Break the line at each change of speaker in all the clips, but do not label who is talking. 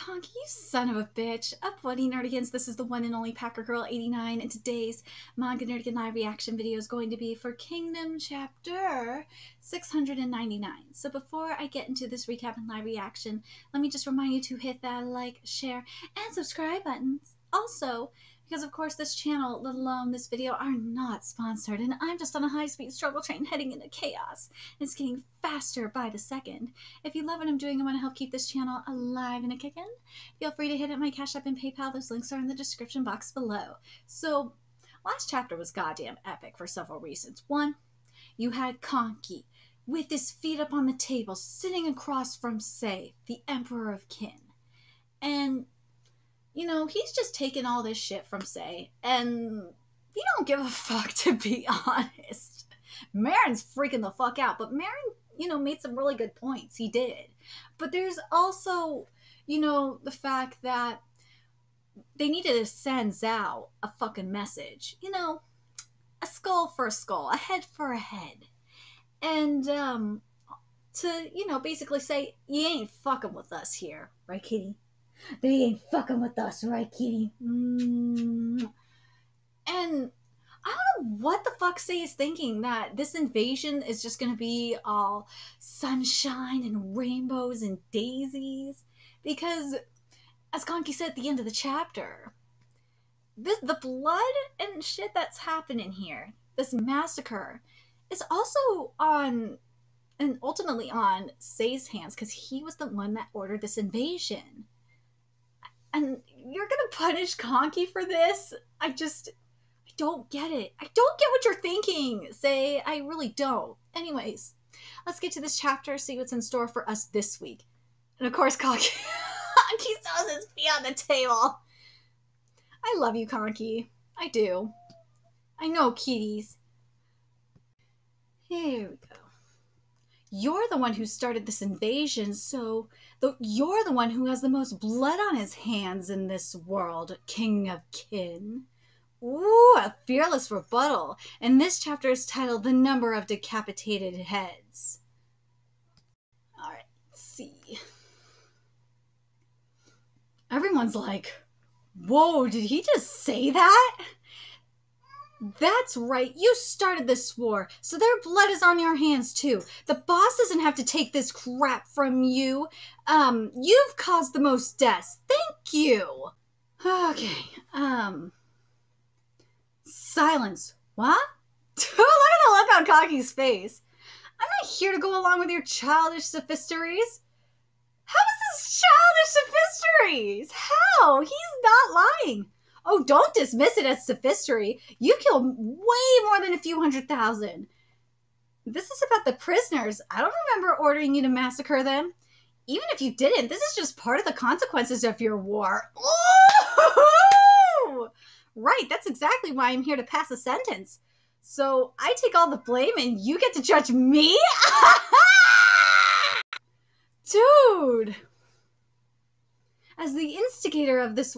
Kanki, you son of a bitch. Up, buddy nerdigans. This is the one and only Packer Girl 89, and today's Manga Nerdigan live reaction video is going to be for Kingdom Chapter 699. So before I get into this recap and live reaction, let me just remind you to hit that like, share, and subscribe buttons. Also, because of course this channel, let alone this video, are not sponsored, and I'm just on a high-speed struggle train heading into chaos. It's getting faster by the second. If you love what I'm doing and want to help keep this channel alive and a feel free to hit up my Cash App and PayPal. Those links are in the description box below. So, last chapter was goddamn epic for several reasons. One, you had Kanki with his feet up on the table, sitting across from Sei, the Emperor of Qin. And you know, he's just taking all this shit from Sei, and he don't give a fuck to be honest. Marin's freaking the fuck out, but Marin, you know, made some really good points. He did. But there's also, you know, the fact that they needed to send Zhao a fucking message. You know, a skull for a skull, a head for a head. And, um, to, you know, basically say, you ain't fucking with us here, right, kitty? They ain't fucking with us, right, kitty? Mm. And I don't know what the fuck Sei is thinking that this invasion is just gonna be all sunshine and rainbows and daisies. Because, as Kanki said at the end of the chapter, this, the blood and shit that's happening here, this massacre, is also on and ultimately on Sei's hands because he was the one that ordered this invasion and you're gonna punish Kanki for this? I just I don't get it. I don't get what you're thinking. Sei, I really don't. Anyways, let's get to this chapter, see what's in store for us this week. And of course, Kanki Kanki throws his feet on the table. I love you, Kanki. I do. I know, kitties. Here we go. You're the one who started this invasion, so you're the one who has the most blood on his hands in this world, King of Kin. Ooh, a fearless rebuttal. And this chapter is titled The Number of Decapitated Heads. Alright, let's see. Everyone's like, whoa, did he just say that? That's right. You started this war, so their blood is on your hands too. The boss doesn't have to take this crap from you. Um, you've caused the most deaths. Thank you. Okay. Um. Silence. What? Look at the look on Kanki's face. I'm not here to go along with your childish sophisteries. How is this childish sophisteries? How? He's not lying. Oh, don't dismiss it as sophistry. You killed way more than a few hundred thousand. This is about the prisoners. I don't remember ordering you to massacre them. Even if you didn't, this is just part of the consequences of your war. Ooh! Right, that's exactly why I'm here to pass a sentence. So I take all the blame and you get to judge me? Dude! As the instigator of this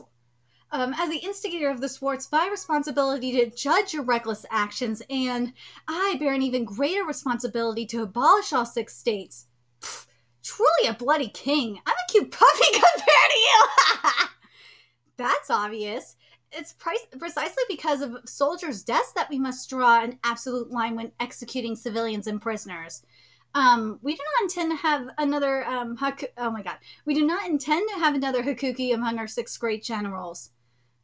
um, as the instigator of the Swartz, my responsibility to judge your reckless actions, and I bear an even greater responsibility to abolish all six states. Pfft, truly a bloody king. I'm a cute puppy compared to you. That's obvious. It's precisely because of soldiers' deaths that we must draw an absolute line when executing civilians and prisoners. Um, we do not intend to have another um, Haku- oh my god, we do not intend to have another Hakuki among our six great generals.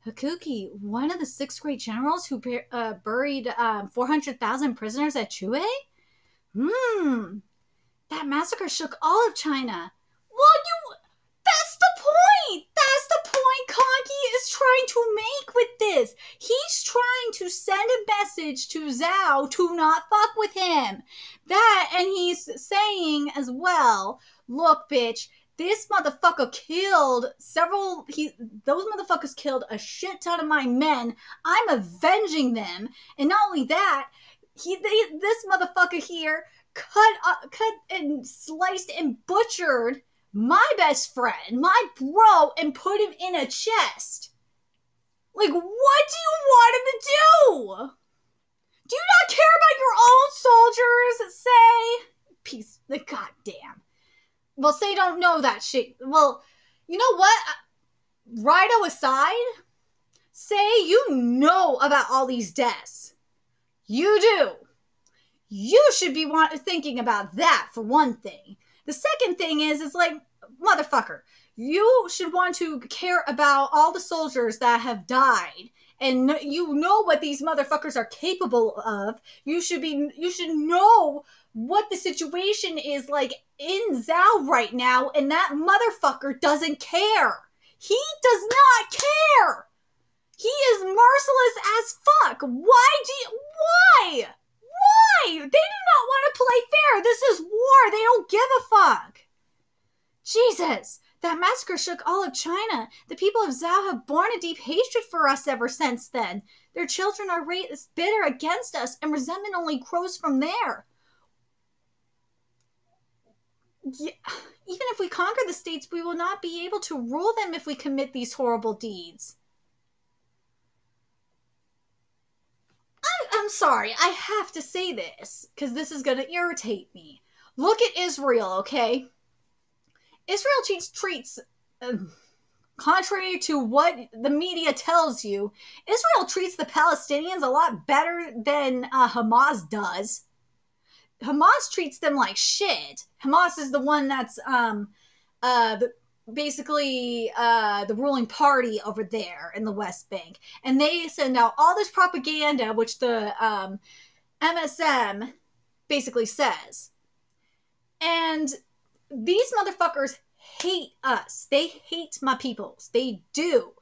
Hakuki, one of the sixth grade generals who uh, buried um, 400,000 prisoners at Chue? Hmm, that massacre shook all of China. Well, you. That's the point! That's the point Kanki is trying to make with this. He's trying to send a message to Zhao to not fuck with him. That, and he's saying as well, look, bitch, this motherfucker killed several he those motherfuckers killed a shit ton of my men. I'm avenging them. And not only that he they, this motherfucker here cut uh, cut and sliced and butchered my best friend my bro and put him in a chest. Like what do you want him to do? Do you not care about your own soldiers Sei? Peace. The goddamn well, Sei don't know that shit. Well, You know what? Uh, Rido aside, Sei you know about all these deaths. You do. You should be want- thinking about that for one thing. The second thing is, it's like, motherfucker, you should want to care about all the soldiers that have died and you know what these motherfuckers are capable of. You should be you should know what the situation is like in Zhao right now, and that motherfucker doesn't care. He does not care. He is merciless as fuck. Why do you, why? Why? They do not want to play fair. This is war. They don't give a fuck. Jesus. That massacre shook all of China. The people of Zhao have borne a deep hatred for us ever since then. Their children are raised bitter against us, and resentment only grows from there. Yeah, even if we conquer the states, we will not be able to rule them if we commit these horrible deeds. I, I'm sorry, I have to say this, because this is going to irritate me. Look at Israel, okay? Israel treats, treats uh, contrary to what the media tells you, Israel treats the Palestinians a lot better than uh, Hamas does. Hamas treats them like shit. Hamas is the one that's um, uh, the, basically uh, the ruling party over there in the West Bank, and they send out all this propaganda, which the um, MSM basically says, and these motherfuckers hate us. They hate my peoples. They do.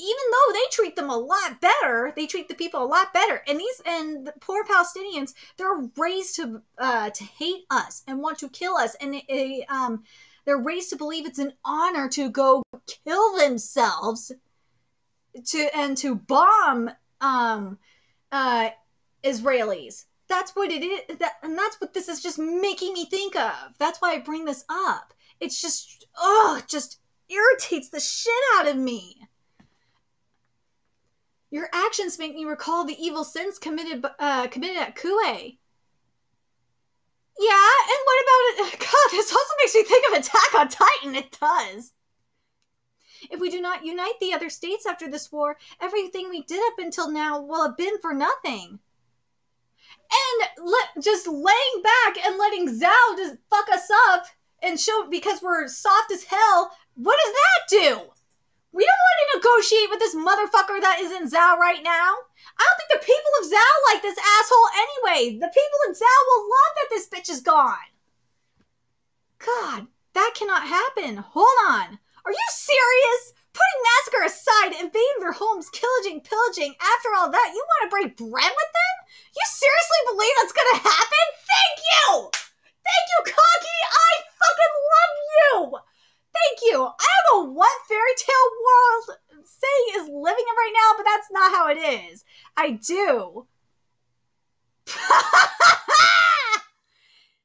Even though they treat them a lot better, they treat the people a lot better. And these and the poor Palestinians, they're raised to uh, to hate us and want to kill us, and they, um, they're raised to believe it's an honor to go kill themselves, to and to bomb um, uh, Israelis. That's what it is. That, and that's what this is just making me think of. That's why I bring this up. It's just, oh, it just irritates the shit out of me. Your actions make me recall the evil sins committed uh, committed at Kue. Yeah, and what about it? God, this also makes me think of Attack on Titan. It does. If we do not unite the other states after this war, everything we did up until now will have been for nothing and let just laying back and letting Zhao just fuck us up and show because we're soft as hell. What does that do? We don't want to negotiate with this motherfucker that is in Zhao right now. I don't think the people of Zhao like this asshole anyway. The people in Zhao will love that this bitch is gone. God, that cannot happen. Hold on. Are you serious? Putting massacre aside, invading their homes, pillaging, pillaging, after all that, you want to break bread with them? You seriously believe that's gonna happen? Thank you! Thank you, Kanki! I fucking love you! Thank you! I don't know what fairy tale world saying is living in right now, but that's not how it is. I do.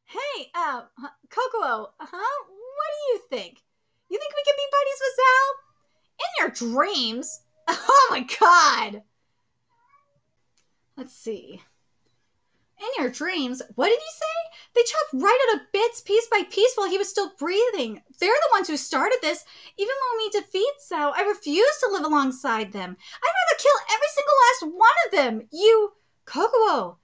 hey, um, Kokuo, huh? What do you think? You think we can be buddies with Zhao? In your dreams? Oh my god! Let's see. In your dreams, what did he say? They chopped right out of bits, piece by piece, while he was still breathing. They're the ones who started this. Even when we defeat Zhao, I refuse to live alongside them. I'd rather kill every single last one of them. You, Kokuo.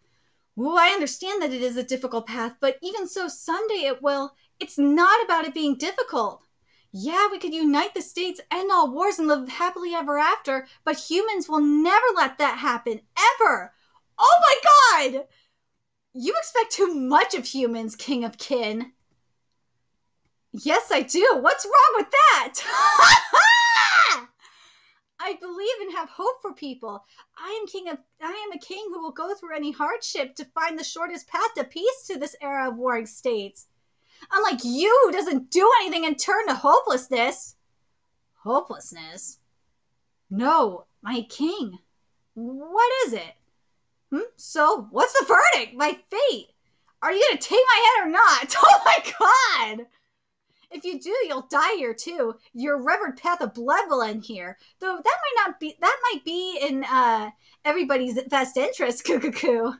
Oh, I understand that it is a difficult path, but even so, someday it will. It's not about it being difficult. Yeah, we could unite the states, end all wars, and live happily ever after, but humans will never let that happen, ever. Oh my god! You expect too much of humans, King of Kin. Yes, I do. What's wrong with that? I believe and have hope for people. I am king of I am a king who will go through any hardship to find the shortest path to peace to this era of warring states. Unlike you who doesn't do anything and turn to hopelessness. Hopelessness? No, my king. What is it? Hmm? So, what's the verdict? My fate? Are you gonna take my head or not? Oh my god! If you do, you'll die here too. Your revered path of blood will end here. Though that might not be that might be in uh everybody's best interest, Cuckoo.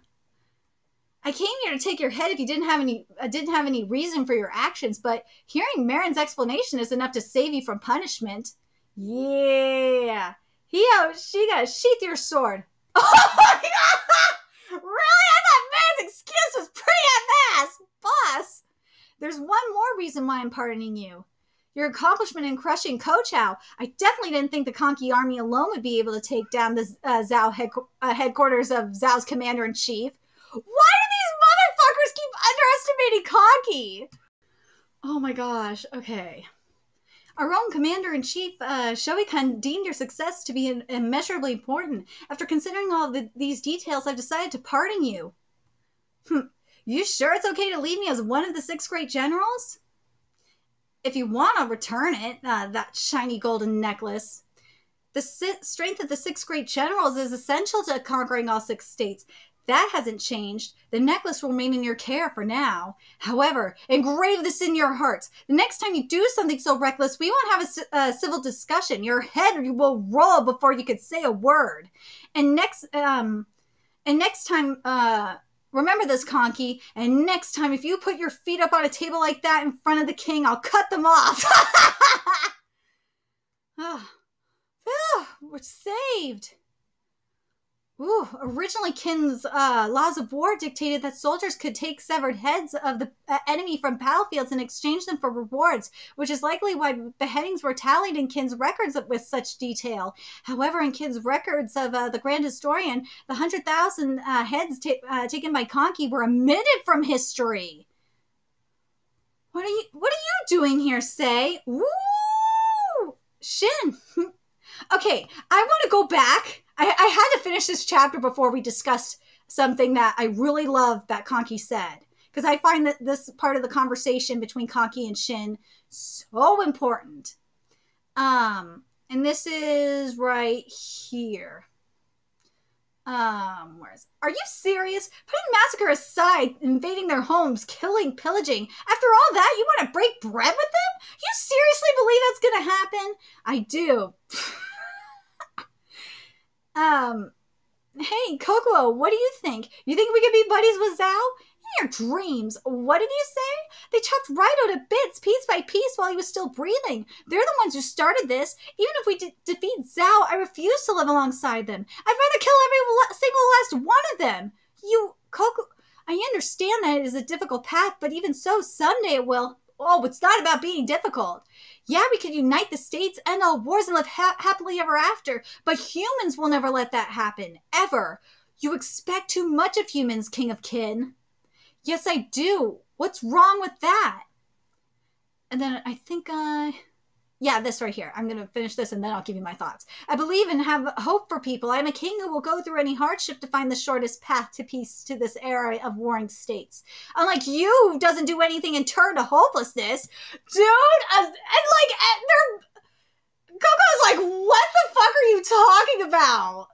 I came here to take your head if you didn't have any uh, didn't have any reason for your actions, but hearing Marin's explanation is enough to save you from punishment. Yeah. He out she got sheath your sword. Oh my god! Really? I thought Marin's excuse was pretty fast, boss. There's one more reason why I'm pardoning you. Your accomplishment in crushing Kochow. I definitely didn't think the Kanki army alone would be able to take down the uh, Zhao head, uh, headquarters of Zhao's commander in chief. Why do these motherfuckers keep underestimating Kanki? Oh my gosh. Okay. Our own commander in chief, uh, Shoei deemed your success to be immeasurably important. After considering all the, these details, I've decided to pardon you. Hmm. You sure it's okay to leave me as one of the six great generals? If you want to return it, uh, that shiny golden necklace. The si- strength of the six great generals is essential to conquering all six states. That hasn't changed. The necklace will remain in your care for now. However, engrave this in your hearts. The next time you do something so reckless, we won't have a, a civil discussion. Your head will roll before you could say a word. And next, um, and next time, uh, remember this, Kanki. And next time, if you put your feet up on a table like that in front of the king, I'll cut them off. oh, oh, we're saved. Ooh, originally, Qin's uh, laws of war dictated that soldiers could take severed heads of the uh, enemy from battlefields and exchange them for rewards, which is likely why beheadings were tallied in Qin's records with such detail. However, in Qin's records of uh, the Grand Historian, the 100,000 uh, heads uh, taken by Kanki were omitted from history. What are you What are you doing here, Sei, Woo! Shin. okay, I want to go back I, I had to finish this chapter before we discuss something that I really love that Kanki said. Because I find that this part of the conversation between Kanki and Shin so important. Um, and this is right here. Um, where is it? Are you serious? Putting massacre aside, invading their homes, killing, pillaging. After all that, you want to break bread with them? You seriously believe that's gonna happen? I do. Um, hey, Kokuo, what do you think? You think we could be buddies with Zhao? In your dreams. What did you say? They chopped Raito to bits piece by piece while he was still breathing. They're the ones who started this. Even if we de- defeat Zhao, I refuse to live alongside them. I'd rather kill every single last one of them. You, Kokuo, I understand that it is a difficult path, but even so, someday it will. Oh, it's not about being difficult. Yeah, we could unite the states, end all wars, and live ha- happily ever after, but humans will never let that happen. Ever. You expect too much of humans, King of Kin. Yes, I do. What's wrong with that? And then I think I. Yeah, this right here. I'm going to finish this and then I'll give you my thoughts. I believe and have hope for people. I'm a king who will go through any hardship to find the shortest path to peace to this era of warring states. Unlike you, who doesn't do anything and turn to hopelessness. Dude, uh, and like, uh, they're. Coco's like, what the fuck are you talking about?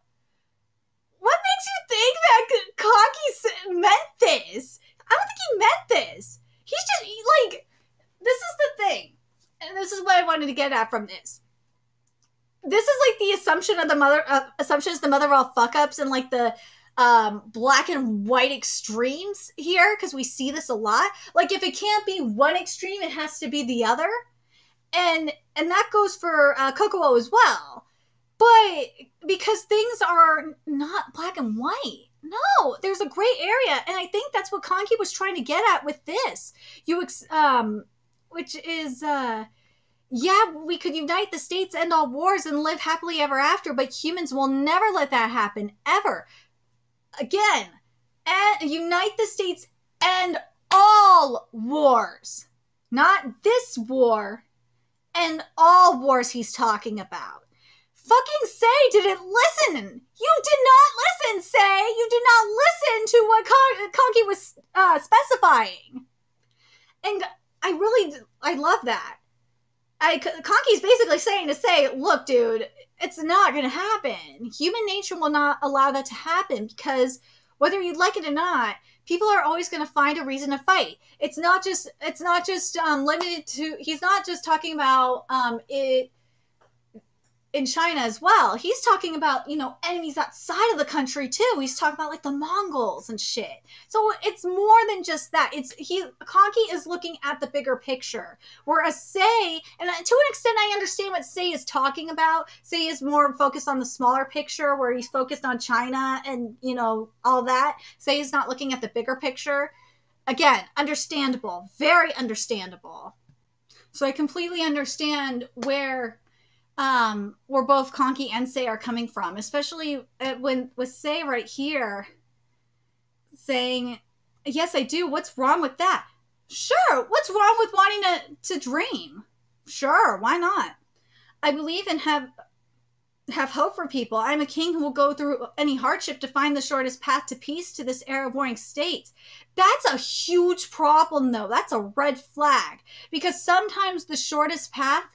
What makes you think that Kanki meant this? I don't think he meant this. He's just, like, this is the thing and this is what I wanted to get at from this. This is like the assumption of the mother uh, assumption is the mother of all fuck ups and like the um black and white extremes here because we see this a lot. Like if it can't be one extreme, it has to be the other, and and that goes for uh, as well. But because things are not black and white. No, there's a gray area, and I think that's what Kanki was trying to get at with this. You ex- um which is uh yeah, we could unite the states, end all wars, and live happily ever after, but humans will never let that happen, ever. Again, and unite the states, end all wars. Not this war, and all wars he's talking about. Fucking Sei didn't listen. You did not listen, Sei. You did not listen to what Con- Kanki was uh, specifying. And I really, I love that. I Kanki's basically saying to Sei, look, dude, it's not going to happen. Human nature will not allow that to happen because whether you like it or not, people are always going to find a reason to fight. It's not just it's not just um, limited to. He's not just talking about um, it. In China as well. He's talking about, you know, enemies outside of the country too. He's talking about like the Mongols and shit. So it's more than just that. It's he Kanki is looking at the bigger picture. Whereas Sei, and to an extent I understand what Sei is talking about. Sei is more focused on the smaller picture where he's focused on China and, you know, all that. Sei is not looking at the bigger picture. Again, understandable. Very understandable. So I completely understand where um, where both Kanki and Sei are coming from, especially uh, when with Sei right here saying, "Yes, I do. What's wrong with that?" Sure. What's wrong with wanting to to dream? Sure. Why not? I believe and have have hope for people. I'm a king who will go through any hardship to find the shortest path to peace to this era of warring states. That's a huge problem, though. That's a red flag because sometimes the shortest path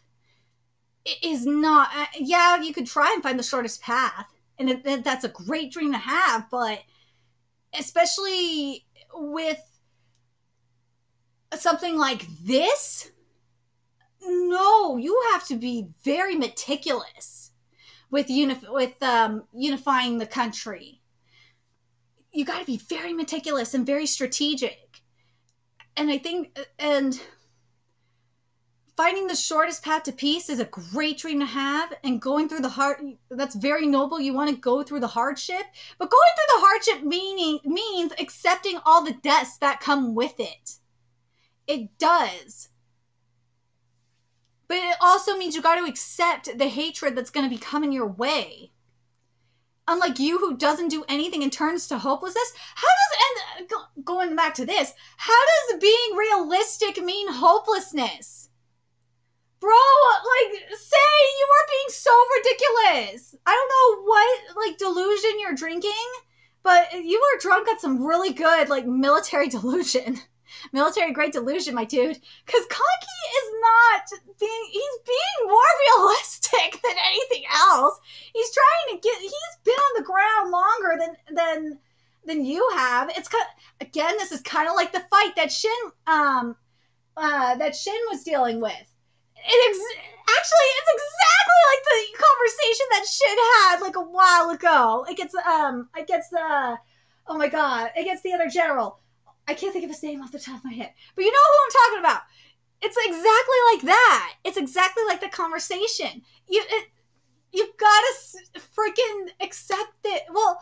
is not uh, yeah you could try and find the shortest path and it, it, that's a great dream to have but especially with something like this no you have to be very meticulous with unif- with um, unifying the country. You got to be very meticulous and very strategic. And i think and finding the shortest path to peace is a great dream to have and going through the hard that's very noble. You want to go through the hardship but going through the hardship meaning means accepting all the deaths that come with it. It does. But it also means you got to accept the hatred that's going to be coming your way. Unlike you who doesn't do anything and turns to hopelessness how does and uh, going back to this how does being realistic mean hopelessness Bro, like, Sei you are being so ridiculous. I don't know what, like, delusion you're drinking, but you are drunk on some really good, like, military delusion. military great delusion, my dude. Because Kanki is not being, he's being more realistic than anything else. He's trying to get, he's been on the ground longer than, than, than you have. It's kind again, this is kind of like the fight that Shin, um, uh, that Shin was dealing with it ex- actually it's exactly like the conversation that Shin had like a while ago. It gets um it gets the oh my god, it gets the other general. I can't think of his name off the top of my head. But you know who I'm talking about. It's exactly like that. It's exactly like the conversation. You it, you've got to freaking accept it. Well,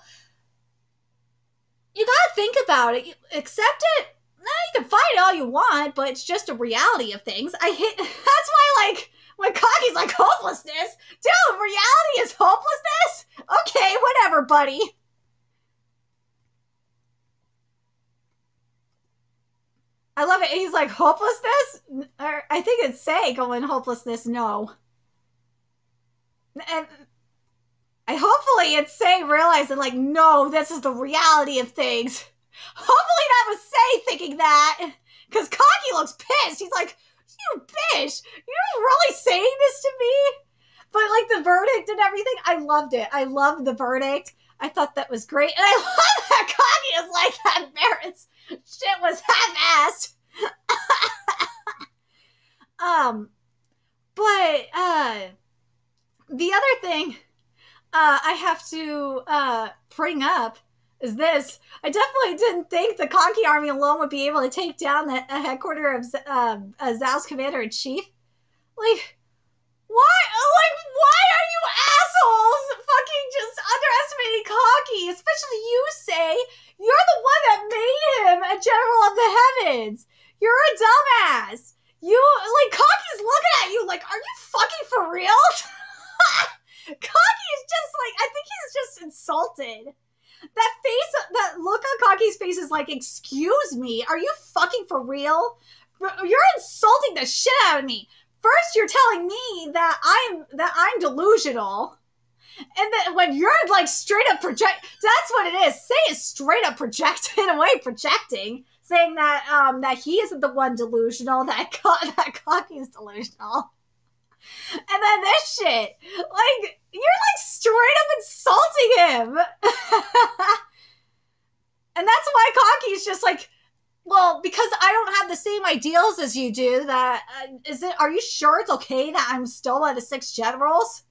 you got to think about it. accept it you can fight all you want, but it's just a reality of things. I hate that's why like when Kanki's like hopelessness, dude, reality is hopelessness? Okay, whatever, buddy. I love it. He's like hopelessness? Or er, I think it's Sei going hopelessness, no. And I hopefully it's Sei realizing like, no, this is the reality of things. Hopefully that was Sei thinking that. Because Kanki looks pissed. He's like, you bitch, you're really saying this to me? But like the verdict and everything, I loved it. I loved the verdict. I thought that was great. And I love that Kanki is like that Barrett's shit was half-assed. um but uh the other thing uh I have to uh bring up is this. I definitely didn't think the Kanki army alone would be able to take down the headquarters of uh, Zhao's commander in chief. Like, why? Like, why are you assholes fucking just underestimating Kanki? Especially you Sei you're the one that made him a general of the heavens. You're a dumbass. You like Kanki's looking at you like, are you fucking for real? Kanki is just like, I think he's just insulted. That face, that look on Kanki's face is like, excuse me, are you fucking for real? You're insulting the shit out of me. First, you're telling me that I'm that I'm delusional, and then when you're like straight up project, that's what it is. Sei is straight up projecting in a way, projecting, saying that um that he isn't the one delusional, that that Kanki is delusional. And then this shit, like you're like straight up insulting him. and that's why Kanki's just like, well, because I don't have the same ideals as you do. That uh, is it. Are you sure it's okay that I'm still at a six generals?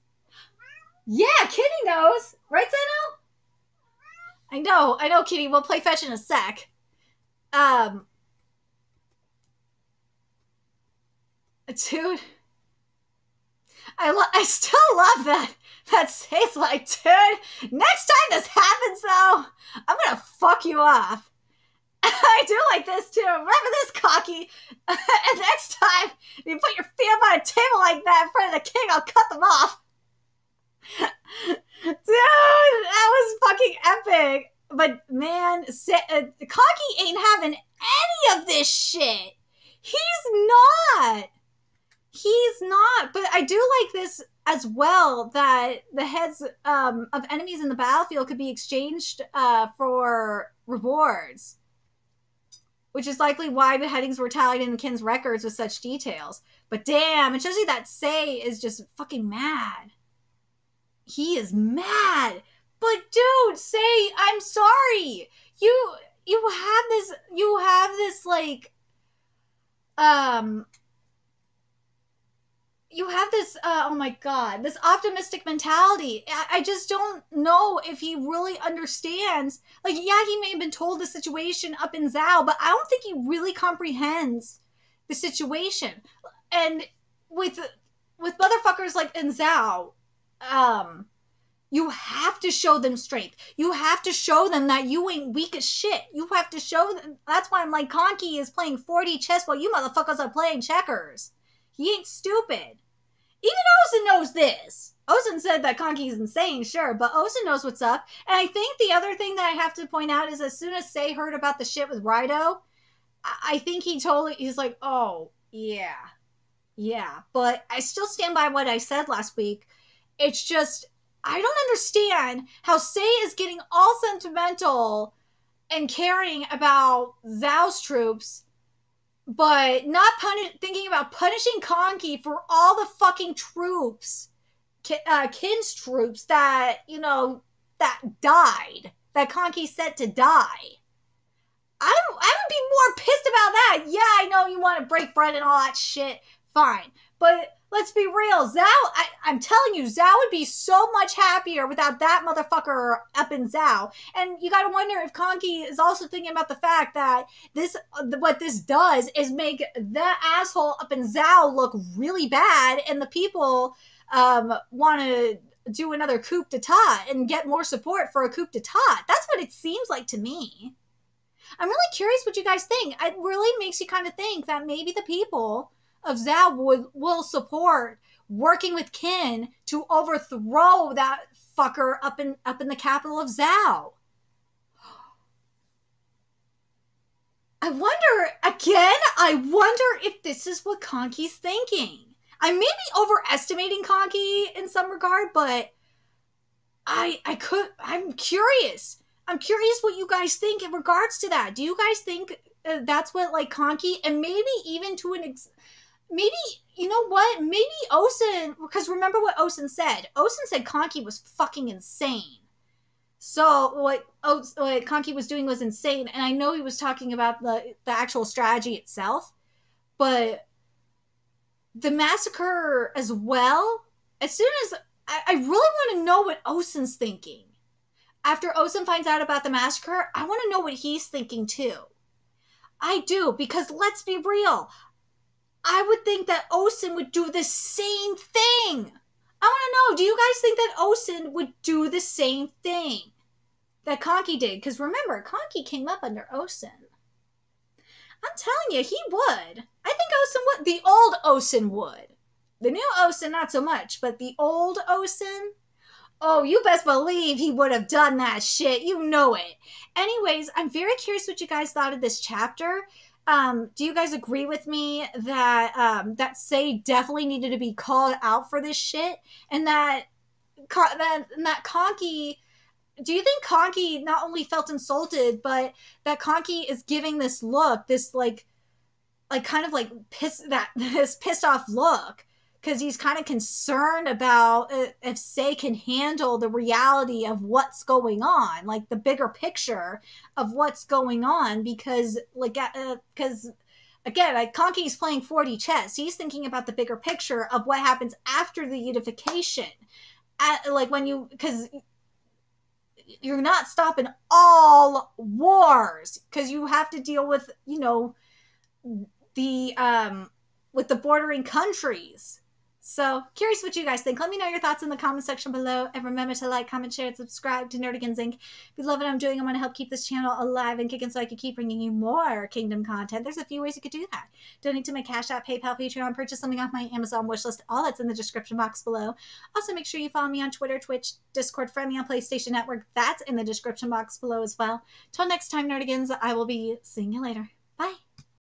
Yeah, Kitty knows. Right, Zeno? I know, I know, Kitty. We'll play fetch in a sec. Um, dude, I lo- I still love that that Sei's like, dude. Next time this happens, though, I'm gonna fuck you off. I do like this too. Remember this, Kanki? and next time you put your feet up on a table like that in front of the king, I'll cut them off. Dude, that was fucking epic. But man, uh, Kanki ain't having any of this shit. He's not. He's not. But I do like this as well that the heads um, of enemies in the battlefield could be exchanged uh, for rewards which is likely why beheadings were tallied in the Kin's records with such details. But damn, it shows you that Sei is just fucking mad. He is mad. But dude, Sei, I'm sorry. You you have this you have this like um you have this uh, oh my god this optimistic mentality I, I, just don't know if he really understands like yeah he may have been told the situation up in Zhao but i don't think he really comprehends the situation and with with motherfuckers like in Zhao um you have to show them strength. You have to show them that you ain't weak as shit. You have to show them. That's why I'm like, Kanki is playing 4D chess while you motherfuckers are playing checkers. He ain't stupid. Even Osen knows this. Osen said that Kanki's insane, sure, but Osen knows what's up. And I think the other thing that I have to point out is as soon as Sei heard about the shit with Rido, I think he totally, he's like, oh, yeah, yeah. But I still stand by what I said last week. It's just, I don't understand how Sei is getting all sentimental and caring about Zhao's troops but not punish thinking about punishing Kanki for all the fucking troops, uh, Kin's troops that you know that died, that Kanki set to die. I'm I would be more pissed about that. Yeah, I know you want to break bread and all that shit. Fine, but let's be real. Zhao, I, am telling you, Zhao would be so much happier without that motherfucker up in Zhao. And you got to wonder if Kanki is also thinking about the fact that this, what this does is make that asshole up in Zhao look really bad, and the people um, want to do another coup d'etat and get more support for a coup d'etat. That's what it seems like to me. I'm really curious what you guys think. It really makes you kind of think that maybe the people of Zhao would, will support working with Kin to overthrow that fucker up in up in the capital of Zhao. I wonder again, I wonder if this is what Kanki's thinking. I may be overestimating Kanki in some regard, but I I could I'm curious. I'm curious what you guys think in regards to that. Do you guys think uh, that's what like Kanki and maybe even to an maybe you know what? Maybe Osen because remember what Osen said. Osen said Kanki was fucking insane. So what Os, what Kanki was doing was insane, and I know he was talking about the the actual strategy itself, but the massacre as well. As soon as I, I really want to know what Osen's thinking. After Osen finds out about the massacre, I want to know what he's thinking too. I do because let's be real. I would think that Osen would do the same thing. I want to know, do you guys think that Osen would do the same thing that Kanki did? Because remember, Kanki came up under Osen. I'm telling you, he would. I think Osen would. The old Osen would. The new Osen, not so much, but the old Osen, oh, you best believe he would have done that shit. You know it. Anyways, I'm very curious what you guys thought of this chapter um, do you guys agree with me that um, that Sei definitely needed to be called out for this shit, and that that and that Kanki? Do you think Kanki not only felt insulted, but that Kanki is giving this look, this like, like kind of like piss that this pissed off look because he's kind of concerned about if Sei can handle the reality of what's going on, like the bigger picture of what's going on. Because like because uh, again, like Kanki's playing 4D chess. He's thinking about the bigger picture of what happens after the unification. at, like when you because you're not stopping all wars because you have to deal with you know the um with the bordering countries so curious what you guys think. Let me know your thoughts in the comment section below and remember to like comment share and subscribe to nerdigans inc if you love what i'm doing i want to help keep this channel alive and kicking so i can keep bringing you more kingdom content. There's a few ways you could do that. Donate to my cash app paypal patreon purchase something off my amazon wishlist. All that's in the description box below. Also make sure you follow me on twitter twitch discord friend me on playstation network. That's in the description box below as well. Till next time nerdigans i will be seeing you later. Bye